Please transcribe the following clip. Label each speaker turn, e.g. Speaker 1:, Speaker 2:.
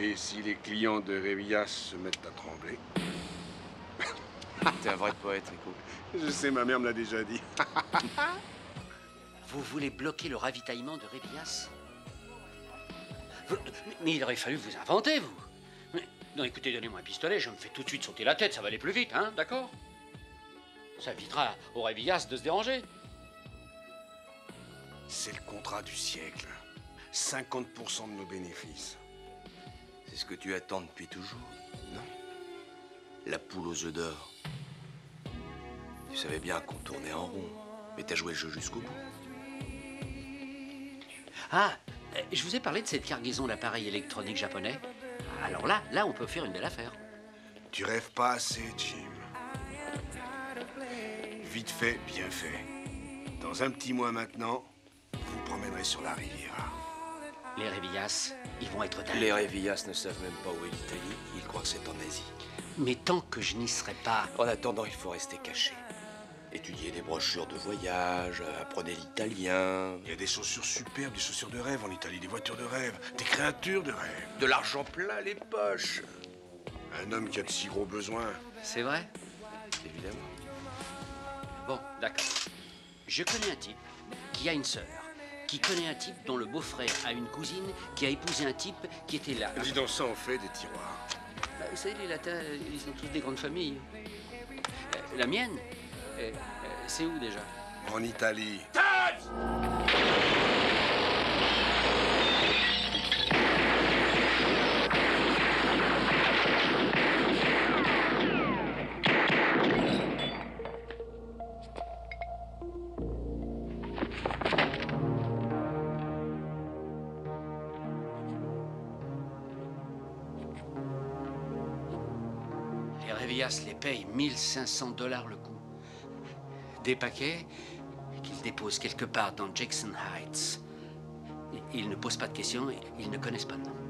Speaker 1: Et si les clients de Révillas se mettent à trembler?
Speaker 2: T'es un vrai poète, Rico.
Speaker 1: Je sais, ma mère me l'a déjà dit.
Speaker 3: Vous voulez bloquer le ravitaillement de Révillas? Vous- Mais il aurait fallu vous inventer, vous. Mais- non, écoutez, donnez-moi un pistolet, je me fais tout de suite sauter la tête, ça va aller plus vite, hein, d'accord? Ça évitera au Révillas de se déranger.
Speaker 1: C'est le contrat du siècle. 50% de nos bénéfices.
Speaker 2: C'est ce que tu attends depuis toujours, non? La poule aux œufs d'or. Tu savais bien qu'on tournait en rond, mais t'as joué le jeu jusqu'au bout.
Speaker 3: Ah, euh, je vous ai parlé de cette cargaison d'appareils électroniques japonais. Alors là, là, on peut faire une belle affaire.
Speaker 1: Tu rêves pas assez, Jim. Vite fait, bien fait. Dans un petit mois maintenant, vous vous promènerez sur la Riviera.
Speaker 3: Les Révillas, ils vont être dingues.
Speaker 2: Les Révillas ne savent même pas où est l'Italie, ils croient que c'est en Asie.
Speaker 3: Mais tant que je n'y serai pas,
Speaker 2: En attendant, il faut rester caché. Étudier des brochures de voyage, apprenez l'italien,
Speaker 1: Il y a des chaussures superbes, des chaussures de rêve en Italie, des voitures de rêve, des créatures de rêve.
Speaker 2: de l'argent plein les poches.
Speaker 1: Un homme qui a de si gros besoins.
Speaker 3: c'est vrai?
Speaker 2: Évidemment.
Speaker 3: Bon, d'accord. Je connais un type qui a une sœur, qui connaît un type dont le beau-frère a une cousine qui a épousé un type qui était là.
Speaker 1: Dis donc ça, on fait des tiroirs.
Speaker 3: Bah, vous savez, les latins, ils ont tous des grandes familles. Euh, la mienne, euh, euh, c'est où déjà?
Speaker 1: En Italie.
Speaker 3: Les Les payent 1500 dollars le coup. Des paquets qu'ils déposent quelque part dans Jackson Heights. Ils ne posent pas de questions, ils ne connaissent pas de nom.